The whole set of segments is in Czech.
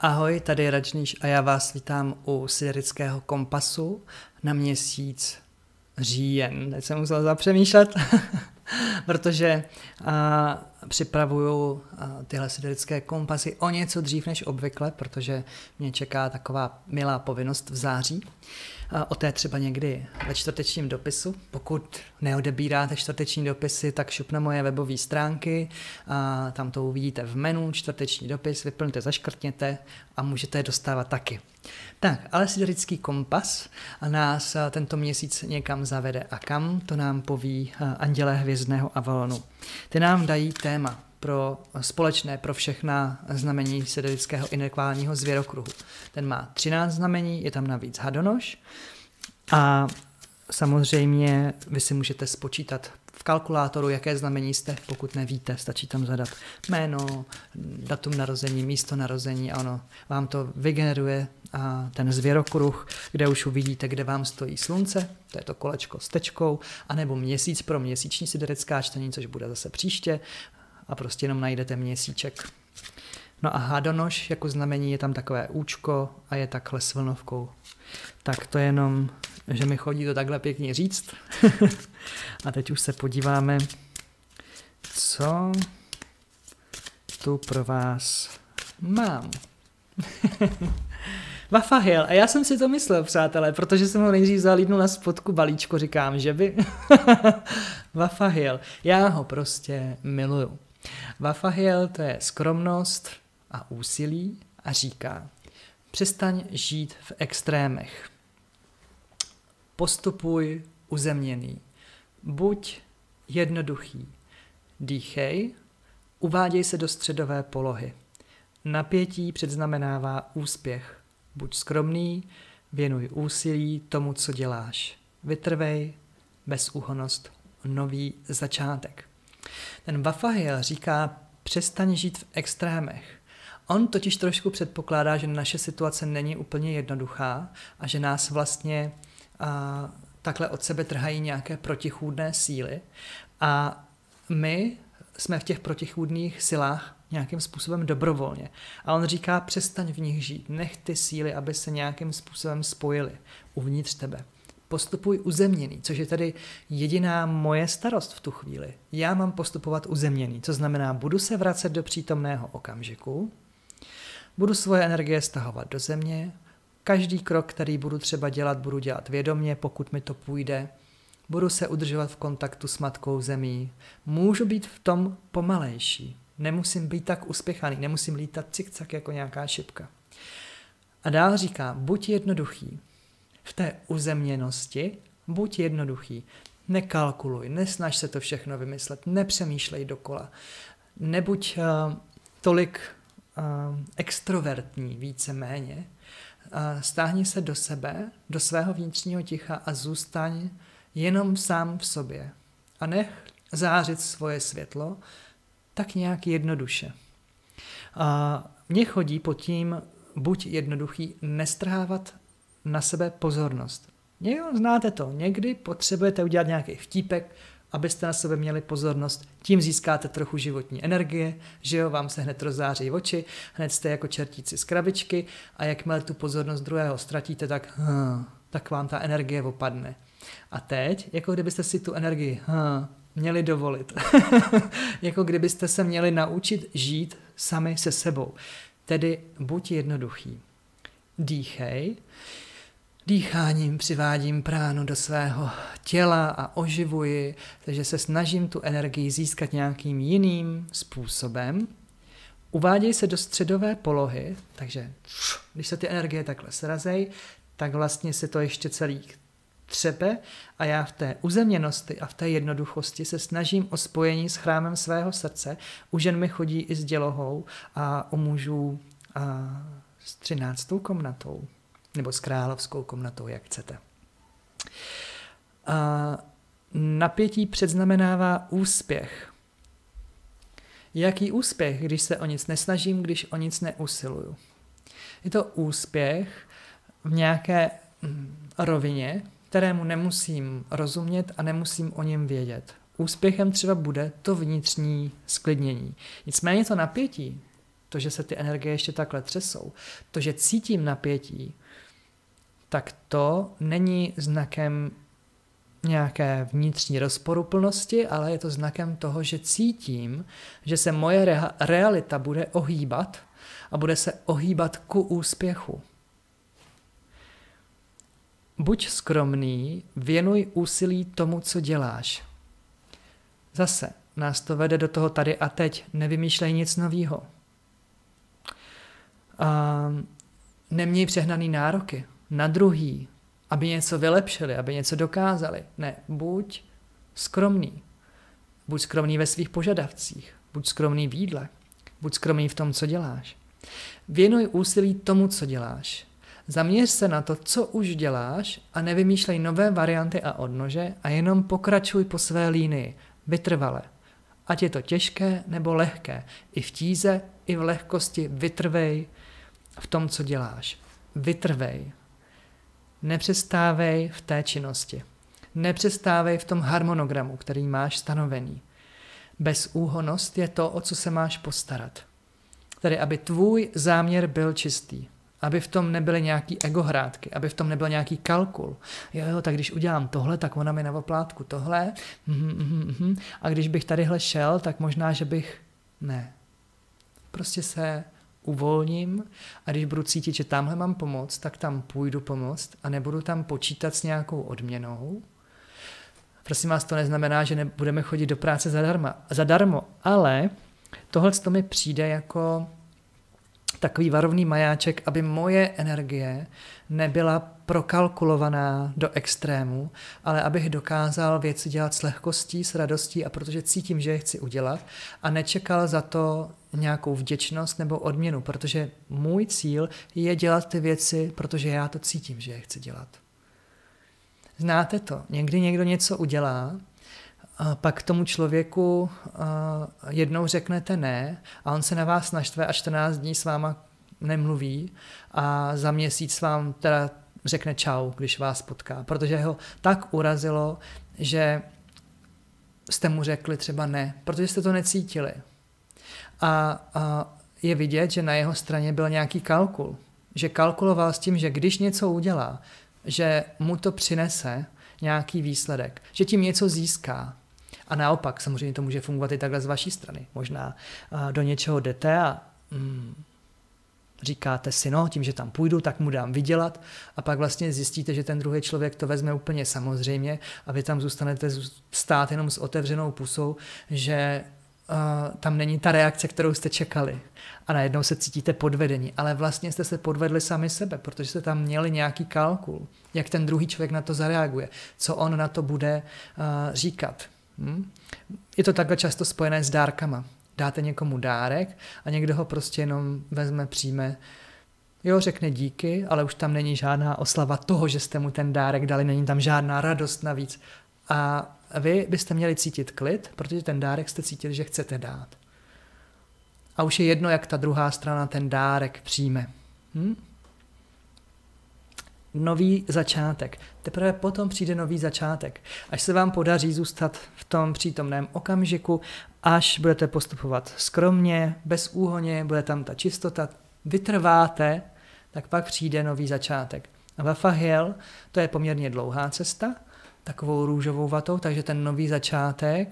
Ahoj, tady je Račníš a já vás vítám u Syrického kompasu na měsíc říjen. Teď jsem musel zapřemýšlet, protože připravuju a, tyhle syrické kompasy o něco dřív než obvykle, protože mě čeká taková milá povinnost v září. O té třeba někdy ve čtvrtečním dopisu. Pokud neodebíráte čtvrteční dopisy, tak šup na moje webové stránky, a tam to uvidíte v menu, čtvrteční dopis, vyplňte, zaškrtněte a můžete je dostávat taky. Tak, ale siderický kompas a nás tento měsíc někam zavede a kam, to nám poví andělé hvězdného Avalonu. Ty nám dají téma pro společné pro všechna znamení sedelického inekválního zvěrokruhu. Ten má 13 znamení, je tam navíc hadonož a samozřejmě vy si můžete spočítat v kalkulátoru, jaké znamení jste, pokud nevíte, stačí tam zadat jméno, datum narození, místo narození a ono vám to vygeneruje a ten zvěrokruh, kde už uvidíte, kde vám stojí slunce, to je to kolečko s tečkou, anebo měsíc pro měsíční siderická čtení, což bude zase příště, a prostě jenom najdete měsíček. No a hadonož jako znamení je tam takové účko a je takhle s vlnovkou. Tak to je jenom, že mi chodí to takhle pěkně říct. a teď už se podíváme, co tu pro vás mám. Wafahil. A já jsem si to myslel, přátelé, protože jsem ho nejdřív zalídnul na spodku balíčko, říkám, že by. Wafahil. Já ho prostě miluju. Vafahiel to je skromnost a úsilí a říká, přestaň žít v extrémech. Postupuj uzemněný. Buď jednoduchý. Dýchej, uváděj se do středové polohy. Napětí předznamenává úspěch. Buď skromný, věnuj úsilí tomu, co děláš. Vytrvej, bezúhonost, nový začátek. Ten Wafahil říká, přestaň žít v extrémech. On totiž trošku předpokládá, že naše situace není úplně jednoduchá a že nás vlastně a, takhle od sebe trhají nějaké protichůdné síly a my jsme v těch protichůdných silách nějakým způsobem dobrovolně. A on říká, přestaň v nich žít, nech ty síly, aby se nějakým způsobem spojily uvnitř tebe postupuj uzemněný, což je tedy jediná moje starost v tu chvíli. Já mám postupovat uzemněný, co znamená, budu se vracet do přítomného okamžiku, budu svoje energie stahovat do země, každý krok, který budu třeba dělat, budu dělat vědomě, pokud mi to půjde, budu se udržovat v kontaktu s matkou zemí, můžu být v tom pomalejší, nemusím být tak uspěchaný, nemusím lítat cikcak jako nějaká šipka. A dál říká, buď jednoduchý, v té uzemněnosti buď jednoduchý. Nekalkuluj, nesnaž se to všechno vymyslet, nepřemýšlej dokola. Nebuď uh, tolik uh, extrovertní více-méně. Uh, stáhni se do sebe, do svého vnitřního ticha a zůstaň jenom sám v sobě. A nech zářit svoje světlo tak nějak jednoduše. A mně chodí pod tím buď jednoduchý, nestrhávat na sebe pozornost. Jo, znáte to, někdy potřebujete udělat nějaký vtípek, abyste na sebe měli pozornost, tím získáte trochu životní energie, že jo, vám se hned rozzáří oči, hned jste jako čertíci z krabičky a jakmile tu pozornost druhého ztratíte, tak, hm, tak vám ta energie opadne. A teď, jako kdybyste si tu energii hm, měli dovolit. jako kdybyste se měli naučit žít sami se sebou. Tedy buď jednoduchý. Dýchej, Dýcháním přivádím pránu do svého těla a oživuji, takže se snažím tu energii získat nějakým jiným způsobem. Uváděj se do středové polohy, takže když se ty energie takhle srazej, tak vlastně se to ještě celý třepe a já v té uzemněnosti a v té jednoduchosti se snažím o spojení s chrámem svého srdce. U žen mi chodí i s dělohou a u mužů a s třináctou komnatou nebo s královskou komnatou, jak chcete. A napětí předznamenává úspěch. Jaký úspěch, když se o nic nesnažím, když o nic neusiluju? Je to úspěch v nějaké mm, rovině, kterému nemusím rozumět a nemusím o něm vědět. Úspěchem třeba bude to vnitřní sklidnění. Nicméně to napětí, to, že se ty energie ještě takhle třesou, to, že cítím napětí, tak to není znakem nějaké vnitřní rozporuplnosti, ale je to znakem toho, že cítím, že se moje rea- realita bude ohýbat a bude se ohýbat ku úspěchu. Buď skromný, věnuj úsilí tomu, co děláš. Zase nás to vede do toho tady a teď, nevymýšlej nic novýho. A neměj přehnaný nároky na druhý, aby něco vylepšili, aby něco dokázali. Ne, buď skromný. Buď skromný ve svých požadavcích. Buď skromný v jídle. Buď skromný v tom, co děláš. Věnuj úsilí tomu, co děláš. Zaměř se na to, co už děláš a nevymýšlej nové varianty a odnože a jenom pokračuj po své línii, vytrvale. Ať je to těžké nebo lehké, i v tíze, i v lehkosti vytrvej v tom, co děláš. Vytrvej. Nepřestávej v té činnosti. Nepřestávej v tom harmonogramu, který máš stanovený. Bezúhonost je to, o co se máš postarat. Tedy, aby tvůj záměr byl čistý. Aby v tom nebyly nějaký egohrádky, aby v tom nebyl nějaký kalkul. Jo, jo, tak když udělám tohle, tak ona mi na oplátku tohle. Mm, mm, mm, a když bych tadyhle šel, tak možná, že bych... Ne. Prostě se uvolním a když budu cítit, že tamhle mám pomoc, tak tam půjdu pomoct a nebudu tam počítat s nějakou odměnou. Prosím vás, to neznamená, že nebudeme chodit do práce zadarmo, zadarmo ale tohle to mi přijde jako takový varovný majáček, aby moje energie nebyla prokalkulovaná do extrému, ale abych dokázal věci dělat s lehkostí, s radostí a protože cítím, že je chci udělat a nečekal za to nějakou vděčnost nebo odměnu, protože můj cíl je dělat ty věci, protože já to cítím, že je chci dělat. Znáte to? Někdy někdo něco udělá, a pak tomu člověku jednou řeknete ne a on se na vás naštve a 14 dní s váma nemluví a za měsíc vám teda řekne čau, když vás potká, protože ho tak urazilo, že jste mu řekli třeba ne, protože jste to necítili. A, a je vidět, že na jeho straně byl nějaký kalkul, že kalkuloval s tím, že když něco udělá, že mu to přinese nějaký výsledek, že tím něco získá. A naopak, samozřejmě to může fungovat i takhle z vaší strany. Možná do něčeho jdete a mm, říkáte si, no, tím, že tam půjdu, tak mu dám vydělat a pak vlastně zjistíte, že ten druhý člověk to vezme úplně samozřejmě a vy tam zůstanete stát jenom s otevřenou pusou, že uh, tam není ta reakce, kterou jste čekali. A najednou se cítíte podvedení. Ale vlastně jste se podvedli sami sebe, protože jste tam měli nějaký kalkul, jak ten druhý člověk na to zareaguje, co on na to bude uh, říkat. Hm? Je to takhle často spojené s dárkama dáte někomu dárek a někdo ho prostě jenom vezme, přijme, jo, řekne díky, ale už tam není žádná oslava toho, že jste mu ten dárek dali, není tam žádná radost navíc. A vy byste měli cítit klid, protože ten dárek jste cítili, že chcete dát. A už je jedno, jak ta druhá strana ten dárek přijme. Hm? Nový začátek. Teprve potom přijde nový začátek. Až se vám podaří zůstat v tom přítomném okamžiku, až budete postupovat skromně, bez úhoně, bude tam ta čistota, vytrváte, tak pak přijde nový začátek. A to je poměrně dlouhá cesta, takovou růžovou vatou, takže ten nový začátek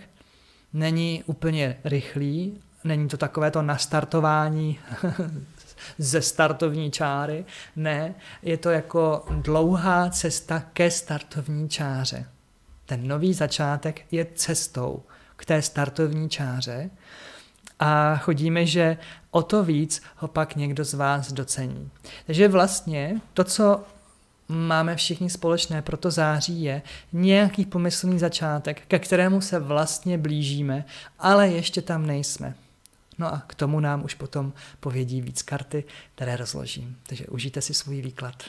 není úplně rychlý, není to takové to nastartování ze startovní čáry. Ne, je to jako dlouhá cesta ke startovní čáře. Ten nový začátek je cestou k té startovní čáře a chodíme, že o to víc ho pak někdo z vás docení. Takže vlastně to, co máme všichni společné pro to září, je nějaký pomyslný začátek, ke kterému se vlastně blížíme, ale ještě tam nejsme. No a k tomu nám už potom povědí víc karty, které rozložím. Takže užijte si svůj výklad.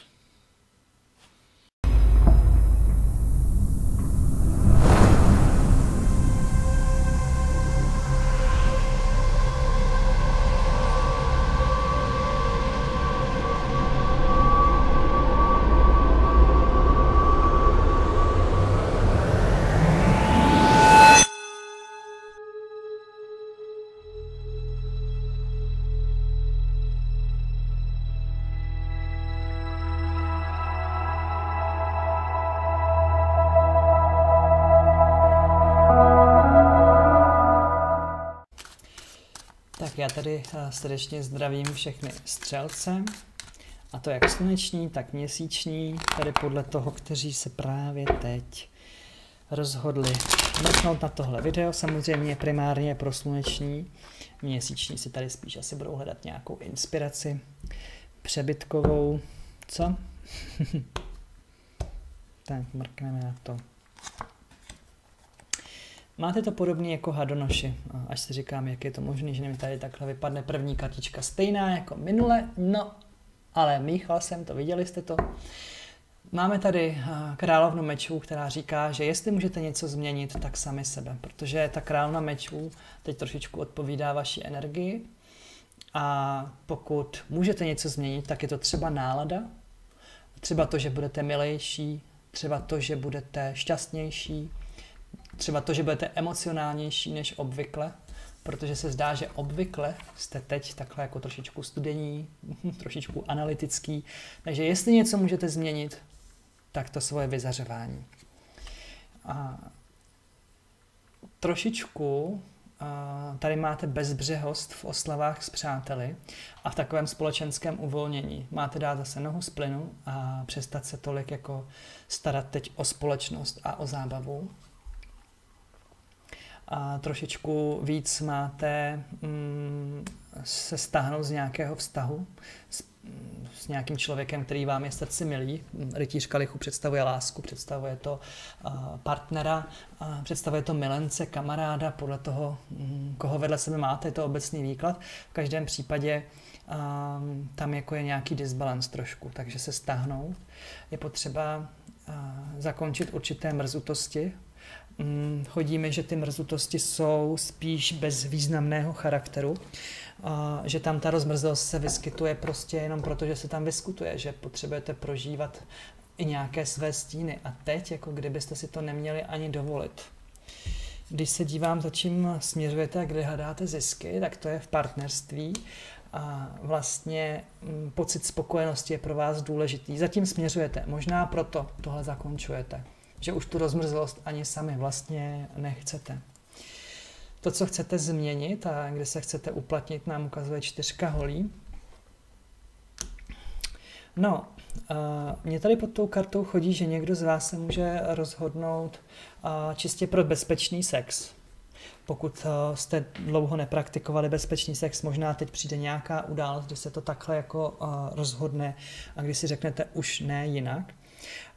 Já tady eh, srdečně zdravím všechny střelce, a to jak sluneční, tak měsíční, tady podle toho, kteří se právě teď rozhodli mrknout na tohle video. Samozřejmě primárně pro sluneční, měsíční si tady spíš asi budou hledat nějakou inspiraci přebytkovou. Co? tak, mrkneme na to. Máte to podobný jako hadonoši, až si říkám, jak je to možné, že mi tady takhle vypadne první kartička stejná jako minule, no, ale míchal jsem to, viděli jste to. Máme tady královnu mečů, která říká, že jestli můžete něco změnit, tak sami sebe, protože ta královna mečů teď trošičku odpovídá vaší energii a pokud můžete něco změnit, tak je to třeba nálada, třeba to, že budete milejší, třeba to, že budete šťastnější, Třeba to, že budete emocionálnější než obvykle, protože se zdá, že obvykle jste teď takhle jako trošičku studení, trošičku analytický. Takže jestli něco můžete změnit, tak to svoje vyzařování. A trošičku a tady máte bezbřehost v oslavách s přáteli a v takovém společenském uvolnění. Máte dát zase nohu z plynu a přestat se tolik jako starat teď o společnost a o zábavu a trošičku víc máte mm, se stáhnout z nějakého vztahu s, s nějakým člověkem, který vám je srdci milý. Rytíř kalichu představuje lásku, představuje to uh, partnera, uh, představuje to milence, kamaráda, podle toho, um, koho vedle sebe máte, je to obecný výklad. V každém případě um, tam jako je nějaký disbalans trošku, takže se stáhnout. Je potřeba uh, zakončit určité mrzutosti, Mm, chodíme, že ty mrzutosti jsou spíš bez významného charakteru, a že tam ta rozmrzlost se vyskytuje prostě jenom proto, že se tam vyskutuje, že potřebujete prožívat i nějaké své stíny. A teď, jako kdybyste si to neměli ani dovolit. Když se dívám, za čím směřujete a kde hledáte zisky, tak to je v partnerství. A vlastně mm, pocit spokojenosti je pro vás důležitý. Zatím směřujete, možná proto tohle zakončujete že už tu rozmrzlost ani sami vlastně nechcete. To, co chcete změnit a kde se chcete uplatnit, nám ukazuje čtyřka holí. No, mě tady pod tou kartou chodí, že někdo z vás se může rozhodnout čistě pro bezpečný sex. Pokud jste dlouho nepraktikovali bezpečný sex, možná teď přijde nějaká událost, kdy se to takhle jako rozhodne a kdy si řeknete už ne jinak.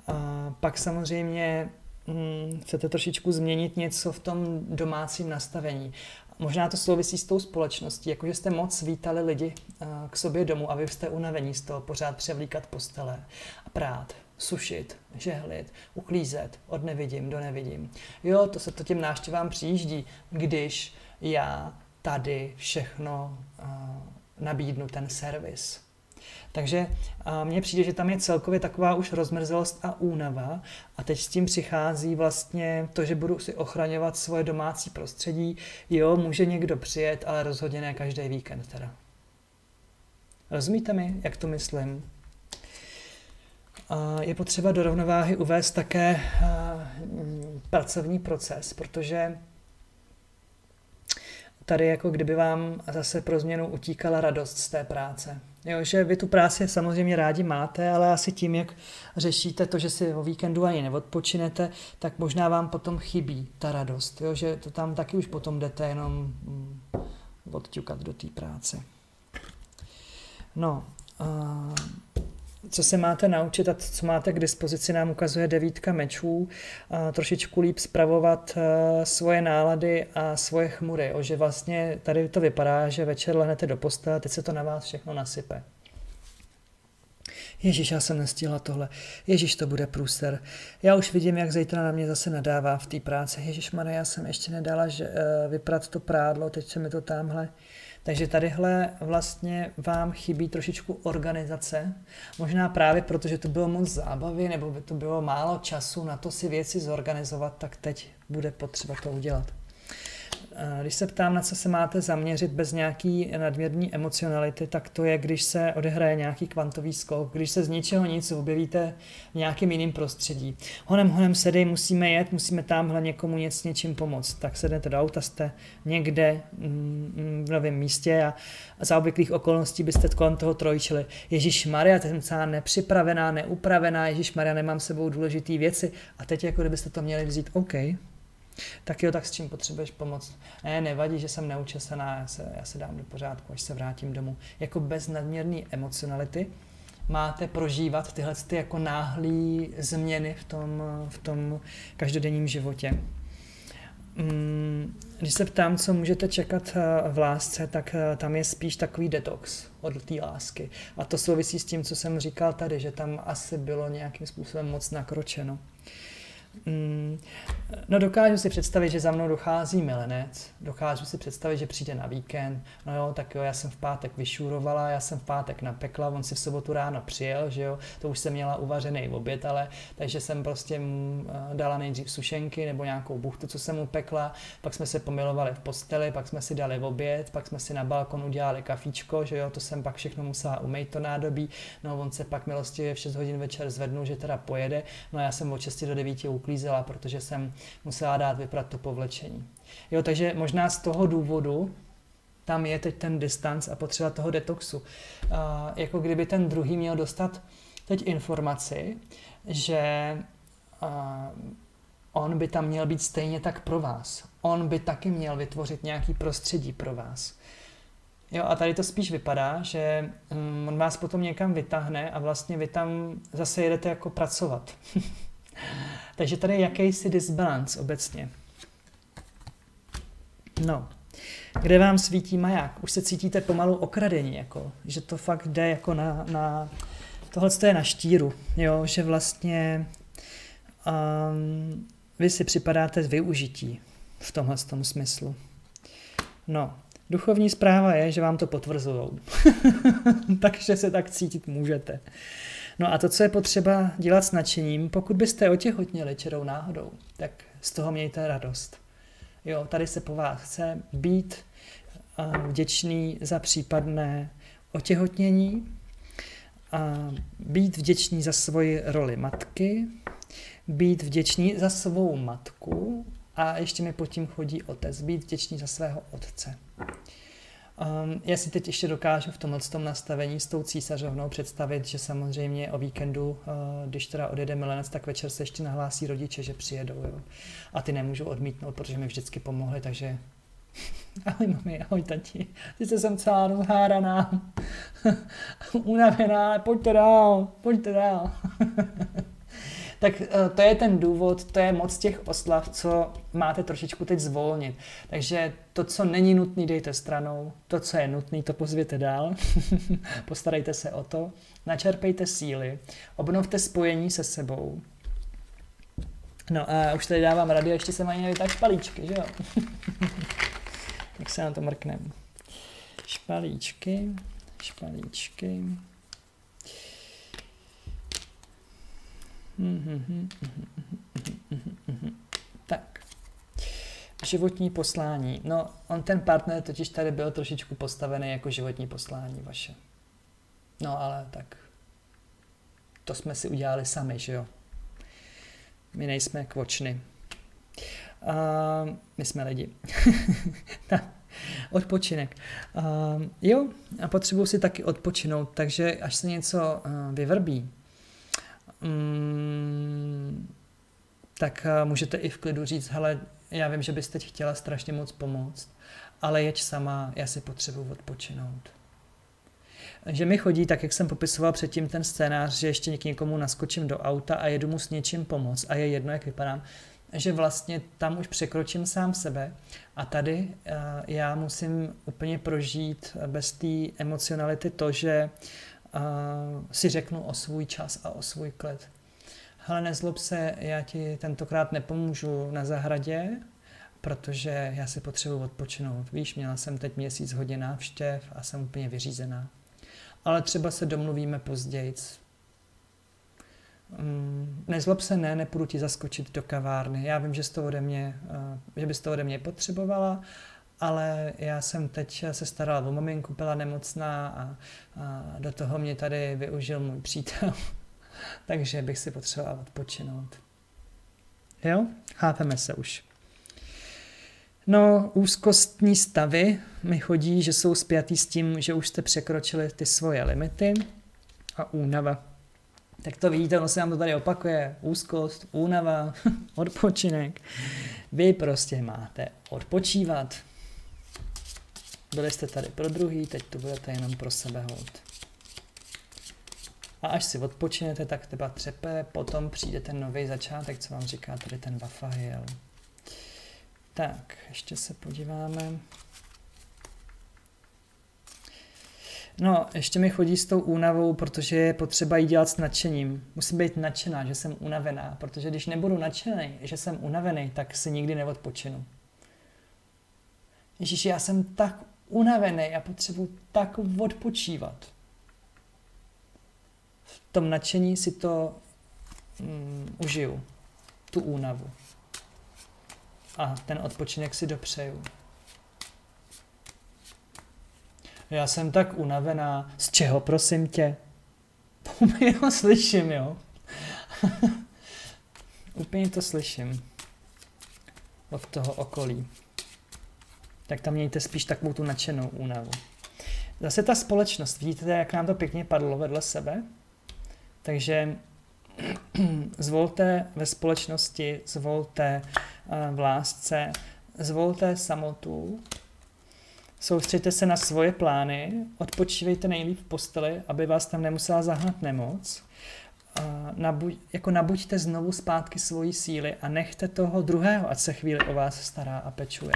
A pak samozřejmě hm, chcete trošičku změnit něco v tom domácím nastavení. Možná to souvisí s tou společností, jakože jste moc vítali lidi k sobě domů a vy jste unavení z toho pořád převlíkat postele a prát, sušit, žehlit, uklízet, od nevidím do nevidím. Jo, to se to těm návštěvám přijíždí, když já tady všechno uh, nabídnu ten servis. Takže mně přijde, že tam je celkově taková už rozmrzelost a únava a teď s tím přichází vlastně to, že budu si ochraňovat svoje domácí prostředí. Jo, může někdo přijet, ale rozhodně ne každý víkend teda. Rozumíte mi, jak to myslím? Je potřeba do rovnováhy uvést také pracovní proces, protože tady jako kdyby vám zase pro změnu utíkala radost z té práce. Jo, že vy tu práci samozřejmě rádi máte, ale asi tím, jak řešíte to, že si o víkendu ani neodpočinete, tak možná vám potom chybí ta radost, jo, že to tam taky už potom jdete jenom mm, odťukat do té práce. No, uh, co se máte naučit a co máte k dispozici, nám ukazuje devítka mečů. A trošičku líp spravovat uh, svoje nálady a svoje chmury. O, že vlastně tady to vypadá, že večer lehnete do postele a teď se to na vás všechno nasype. Ježíš, já jsem nestihla tohle. Ježíš, to bude průser. Já už vidím, jak zítra na mě zase nadává v té práci. Ježíš, já jsem ještě nedala že, uh, vyprat to prádlo, teď se mi to tamhle. Takže tadyhle vlastně vám chybí trošičku organizace, možná právě proto, že to bylo moc zábavy, nebo by to bylo málo času na to si věci zorganizovat, tak teď bude potřeba to udělat. Když se ptám, na co se máte zaměřit bez nějaký nadměrný emocionality, tak to je, když se odehraje nějaký kvantový skok, když se z ničeho nic objevíte v nějakém jiném prostředí. Honem, honem sedej, musíme jet, musíme tamhle někomu s něčím pomoct. Tak sednete do auta, jste někde mm, v novém místě a za obvyklých okolností byste kolem toho trojčili. Ježíš Maria, jsem celá nepřipravená, neupravená, Ježíš Maria, nemám sebou důležité věci. A teď jako kdybyste to měli vzít, OK, tak jo, tak s čím potřebuješ pomoct? Ne, nevadí, že jsem neučesaná, já se, já se dám do pořádku, až se vrátím domů. Jako bez nadměrné emocionality máte prožívat tyhle ty jako náhlé změny v tom, v tom každodenním životě. Mm, když se ptám, co můžete čekat eh, v lásce, tak eh, tam je spíš takový detox od té lásky. A to souvisí s tím, co jsem říkal tady, že tam asi bylo nějakým způsobem moc nakročeno. Mm, no dokážu si představit, že za mnou dochází milenec, dokážu si představit, že přijde na víkend, no jo, tak jo, já jsem v pátek vyšurovala, já jsem v pátek napekla, on si v sobotu ráno přijel, že jo, to už jsem měla uvařený oběd, ale takže jsem prostě mu eh, dala nejdřív sušenky nebo nějakou buchtu, co jsem mu pekla, pak jsme se pomilovali v posteli, pak jsme si dali oběd, pak jsme si na balkonu udělali kafíčko, že jo, to jsem pak všechno musela umýt to nádobí, no on se pak milostivě v 6 hodin večer zvednul, že teda pojede, no já jsem od 6 do 9 uklízela, protože jsem musela dát vyprat to povlečení. Jo, takže možná z toho důvodu tam je teď ten distanc a potřeba toho detoxu. Uh, jako kdyby ten druhý měl dostat teď informaci, že uh, on by tam měl být stejně tak pro vás. On by taky měl vytvořit nějaký prostředí pro vás. Jo, a tady to spíš vypadá, že um, on vás potom někam vytáhne a vlastně vy tam zase jedete jako pracovat. Takže tady je jakýsi disbalance obecně. No, kde vám svítí maják? Už se cítíte pomalu okradení, jako, že to fakt jde jako na, na tohle je na štíru, jo, že vlastně um, vy si připadáte z využití v tomhle tom smyslu. No, duchovní zpráva je, že vám to potvrzují. Takže se tak cítit můžete. No a to, co je potřeba dělat s nadšením, pokud byste otěhotněli čerou náhodou, tak z toho mějte radost. Jo, tady se po vás chce být vděčný za případné otěhotnění, a být vděčný za svoji roli matky, být vděčný za svou matku a ještě mi pod tím chodí otec, být vděčný za svého otce. Um, já si teď ještě dokážu v tomhle tom nastavení s tou císařovnou představit, že samozřejmě o víkendu, uh, když teda odjede milenec, tak večer se ještě nahlásí rodiče, že přijedou. Jo. A ty nemůžu odmítnout, protože mi vždycky pomohli, takže ahoj mami, ahoj tati, ty jsem celá rozháraná, unavená, pojďte dál, pojďte dál. tak eh, to je ten důvod, to je moc těch oslav, co máte trošičku teď zvolnit. Takže to, co není nutné, dejte stranou, to, co je nutné, to pozvěte dál, postarejte se o to, načerpejte síly, obnovte spojení se sebou. No a už tady dávám rady, ještě se mají tak špalíčky, že jo? tak se na to mrkneme. Špalíčky, špalíčky. Tak. Životní poslání. No, on ten partner totiž tady byl trošičku postavený jako životní poslání vaše. No, ale tak to jsme si udělali sami, že jo? My nejsme kvočny. A my jsme lidi. Odpočinek. Uh, jo, a potřebuji si taky odpočinout, takže až se něco uh, vyvrbí, mm, tak eh, můžete i v klidu říct, hele, já vím, že byste chtěla strašně moc pomoct, ale jeď sama, já si potřebuji odpočinout. Že mi chodí, tak jak jsem popisoval předtím ten scénář, že ještě někomu naskočím do auta a jedu mu s něčím pomoct a je jedno, jak vypadám, že vlastně tam už překročím sám sebe a tady uh, já musím úplně prožít bez té emocionality to, že si řeknu o svůj čas a o svůj klid. Hele, nezlob se, já ti tentokrát nepomůžu na zahradě, protože já si potřebuji odpočinout. Víš, měla jsem teď měsíc hodin návštěv a jsem úplně vyřízená. Ale třeba se domluvíme později. mm, nezlob se, ne, nepůjdu ti zaskočit do kavárny. Já vím, že, to ode mě, že bys to ode mě potřebovala, ale já jsem teď se starala o maminku, byla nemocná a, a do toho mě tady využil můj přítel, takže bych si potřebovala odpočinout. Jo, chápeme se už. No, úzkostní stavy mi chodí, že jsou spjatý s tím, že už jste překročili ty svoje limity a únava. Tak to vidíte, ono se nám to tady opakuje. Úzkost, únava, odpočinek. Vy prostě máte odpočívat. Byli jste tady pro druhý, teď tu budete jenom pro sebe hold. A až si odpočinete, tak třeba třepe, potom přijde ten nový začátek, co vám říká tady ten Vafahiel. Tak, ještě se podíváme. No, ještě mi chodí s tou únavou, protože je potřeba jí dělat s nadšením. Musím být nadšená, že jsem unavená, protože když nebudu nadšený, že jsem unavený, tak si nikdy neodpočinu. Ježíš, já jsem tak unavený, já potřebuji tak odpočívat. V tom nadšení si to mm, užiju, tu únavu. A ten odpočinek si dopřeju. Já jsem tak unavená. Z čeho, prosím tě? To slyším, jo. Úplně to slyším. Od toho okolí. Tak tam mějte spíš takovou tu nadšenou únavu. Zase ta společnost. Vidíte, jak nám to pěkně padlo vedle sebe? Takže zvolte ve společnosti, zvolte v lásce, zvolte samotu, soustřeďte se na svoje plány, odpočívejte nejlíp v posteli, aby vás tam nemusela zahnat nemoc, nabuď, jako nabuďte znovu zpátky svoji síly a nechte toho druhého, ať se chvíli o vás stará a pečuje.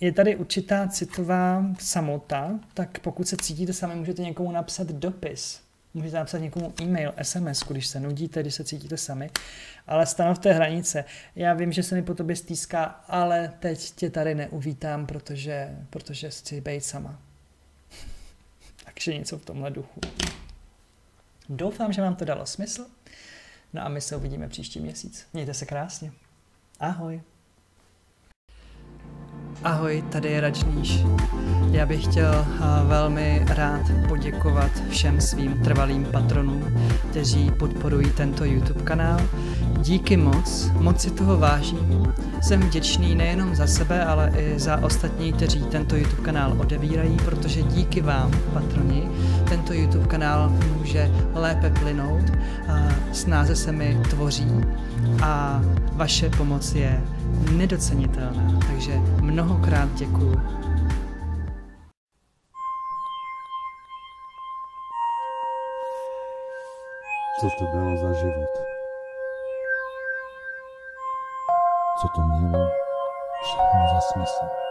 Je tady určitá citová samota, tak pokud se cítíte sami, můžete někomu napsat dopis. Můžete napsat někomu e-mail, SMS, když se nudíte, když se cítíte sami, ale stanovte hranice. Já vím, že se mi po tobě stýská, ale teď tě tady neuvítám, protože, protože chci být sama. Takže něco v tomhle duchu. Doufám, že vám to dalo smysl. No a my se uvidíme příští měsíc. Mějte se krásně. Ahoj. Ahoj, tady je Račníš. Já bych chtěl velmi rád poděkovat všem svým trvalým patronům, kteří podporují tento YouTube kanál. Díky moc, moc si toho vážím. Jsem vděčný nejenom za sebe, ale i za ostatní, kteří tento YouTube kanál odevírají, protože díky vám, patroni, tento YouTube kanál může lépe plynout, snáze se mi tvoří a vaše pomoc je nedocenitelná, takže mnohokrát děkuju. Co to bylo za život? Co to mělo všechno za smysl?